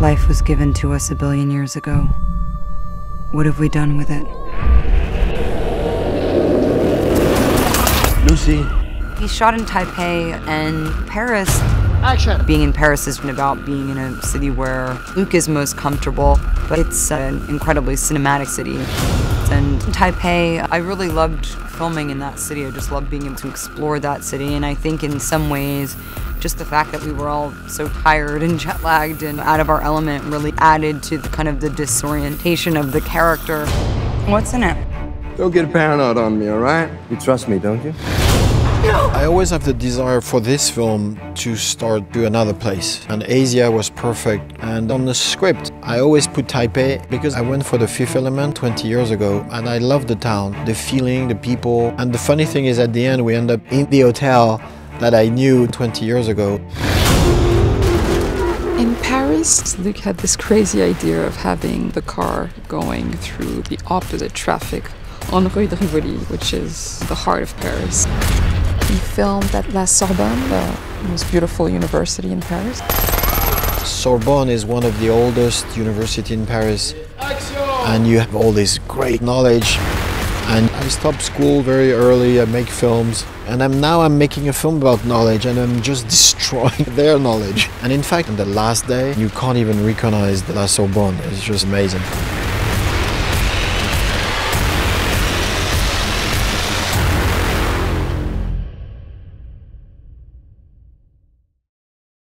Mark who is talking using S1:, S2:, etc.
S1: Life was given to us a billion years ago. What have we done with it?
S2: Lucy.
S1: He shot in Taipei and Paris.
S2: Action.
S1: Being in Paris isn't about being in a city where Luc is most comfortable, but it's an incredibly cinematic city. And Taipei, I really loved filming in that city. I just loved being able to explore that city. And I think in some ways, just the fact that we were all so tired and jet lagged and out of our element really added to the kind of the disorientation of the character. What's in it?
S2: Don't get paranoid on me, all right? You trust me, don't you?
S3: I always have the desire for this film to start to another place. And Asia was perfect. And on the script, I always put Taipei because I went for the fifth element 20 years ago and I love the town, the feeling, the people. And the funny thing is at the end we end up in the hotel that I knew 20 years ago.
S4: In Paris, Luc had this crazy idea of having the car going through the opposite traffic on Rue de Rivoli, which is the heart of Paris. He filmed at La Sorbonne, the most beautiful university in Paris.
S3: Sorbonne is one of the oldest university in Paris and you have all this great knowledge and I stopped school very early, I make films and I'm now I'm making a film about knowledge and I'm just destroying their knowledge. And in fact on the last day you can't even recognize the La Sorbonne, it's just amazing.